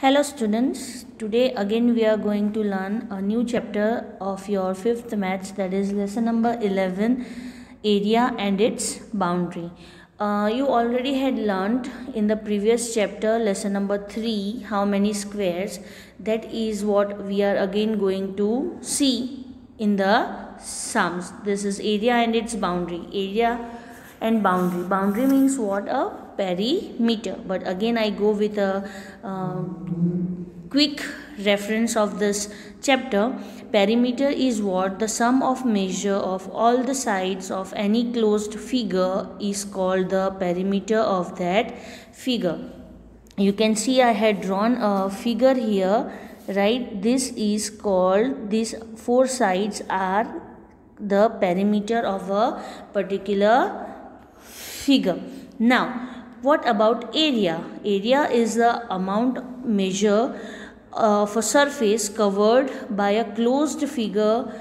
Hello students, today again we are going to learn a new chapter of your fifth maths that is lesson number 11 area and its boundary. Uh, you already had learned in the previous chapter lesson number 3 how many squares that is what we are again going to see in the sums. This is area and its boundary. Area and boundary. Boundary means what? A perimeter. But again I go with a uh, quick reference of this chapter. Perimeter is what? The sum of measure of all the sides of any closed figure is called the perimeter of that figure. You can see I had drawn a figure here right? This is called these four sides are the perimeter of a particular figure now what about area? Area is the amount measure uh, of a surface covered by a closed figure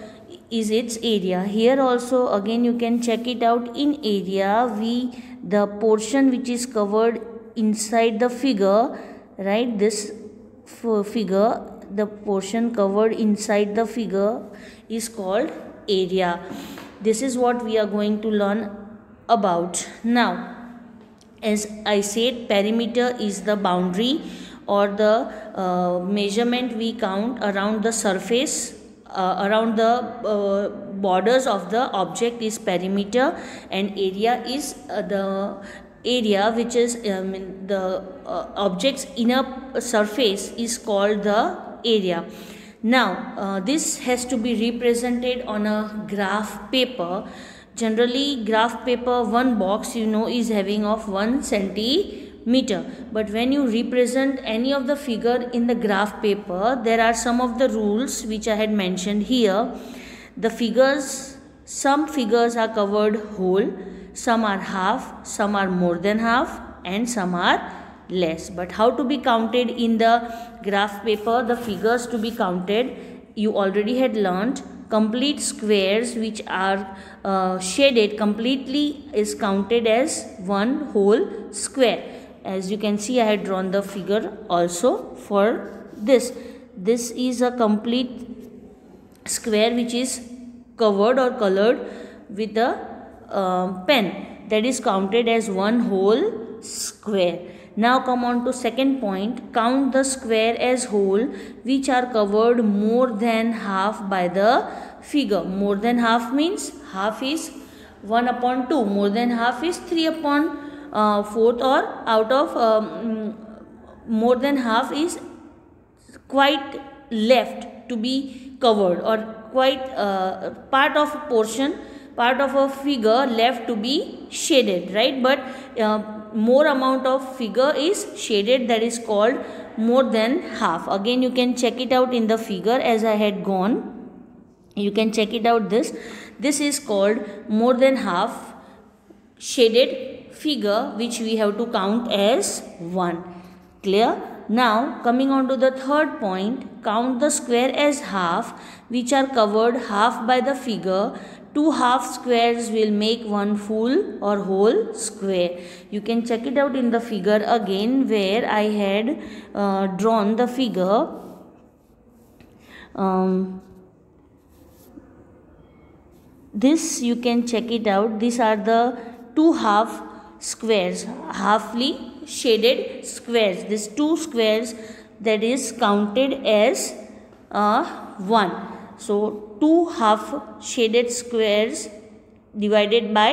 is its area. Here also again you can check it out in area we the portion which is covered inside the figure right this figure the portion covered inside the figure is called area. This is what we are going to learn about now. As I said perimeter is the boundary or the uh, measurement we count around the surface uh, around the uh, borders of the object is perimeter and area is uh, the area which is um, the uh, object's inner surface is called the area. Now uh, this has to be represented on a graph paper generally graph paper one box you know is having of 1 centimeter. But when you represent any of the figure in the graph paper there are some of the rules which I had mentioned here. The figures some figures are covered whole. Some are half some are more than half and some are less. But how to be counted in the graph paper the figures to be counted you already had learned complete squares which are uh, shaded completely is counted as one whole square. As you can see I had drawn the figure also for this. This is a complete square which is covered or colored with a uh, pen that is counted as one whole square now come on to second point. Count the square as whole which are covered more than half by the figure. More than half means half is 1 upon 2. More than half is 3 upon uh, 4th or out of um, more than half is quite left to be covered or quite uh, part of a portion part of a figure left to be shaded right but uh, more amount of figure is shaded that is called more than half. Again you can check it out in the figure as I had gone. You can check it out this. This is called more than half shaded figure which we have to count as 1 clear? Now coming on to the third point count the square as half which are covered half by the figure two half squares will make one full or whole square. You can check it out in the figure again where I had uh, drawn the figure. Um, this you can check it out. These are the two half squares halfly shaded squares. These two squares that is counted as uh, 1 so 2 half shaded squares divided by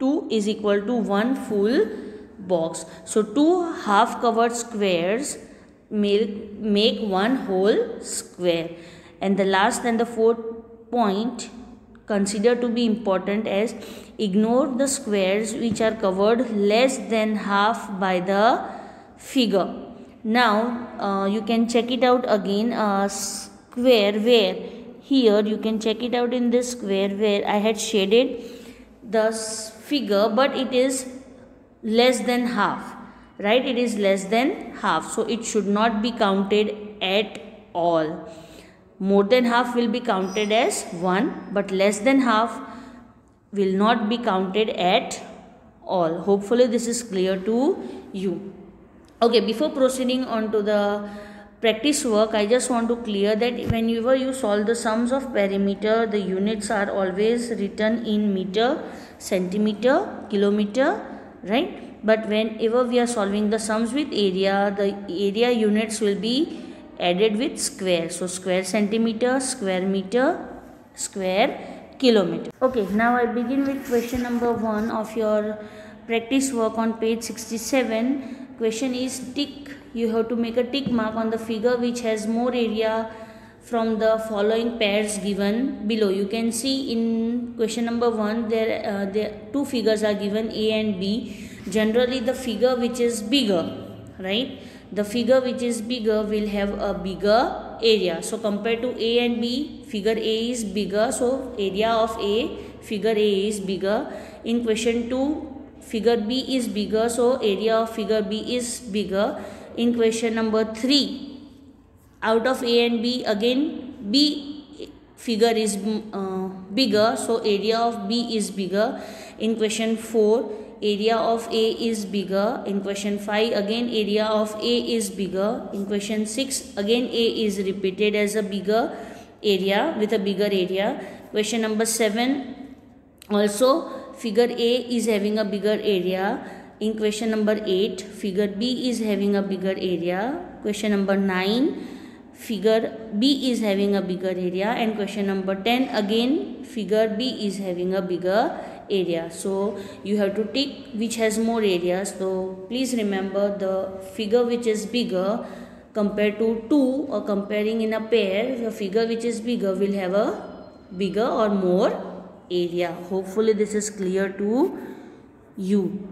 2 is equal to 1 full box. So 2 half covered squares make, one whole square. And the last and the fourth point consider to be important as ignore the squares which are covered less than half by the figure. Now uh, you can check it out again a square where here you can check it out in this square where I had shaded the figure but it is less than half right? It is less than half so it should not be counted at all. More than half will be counted as 1 but less than half will not be counted at all. Hopefully this is clear to you. Okay before proceeding on to the practice work i just want to clear that whenever you solve the sums of perimeter the units are always written in meter centimeter kilometer right? But whenever we are solving the sums with area the area units will be added with square. So square centimeter square meter square kilometer. Okay now i begin with question number 1 of your practice work on page 67 question is tick. You have to make a tick mark on the figure which has more area from the following pairs given below. You can see in question number 1 there uh, there two figures are given a and b. Generally the figure which is bigger right? The figure which is bigger will have a bigger area. So compared to a and b figure a is bigger. So area of a figure a is bigger. In question 2 figure b is bigger so area of figure b is bigger. In question number 3 out of a and b again b figure is uh, bigger so area of b is bigger. In question 4 area of a is bigger. In question 5 again area of a is bigger. In question 6 again a is repeated as a bigger area with a bigger area. Question number 7 also figure A is having a bigger area. In question number 8, figure B is having a bigger area. Question number 9, figure B is having a bigger area. And question number 10, again figure B is having a bigger area. So you have to tick which has more areas. So please remember the figure which is bigger compared to 2 or comparing in a pair, the figure which is bigger will have a bigger or more area. Hopefully this is clear to you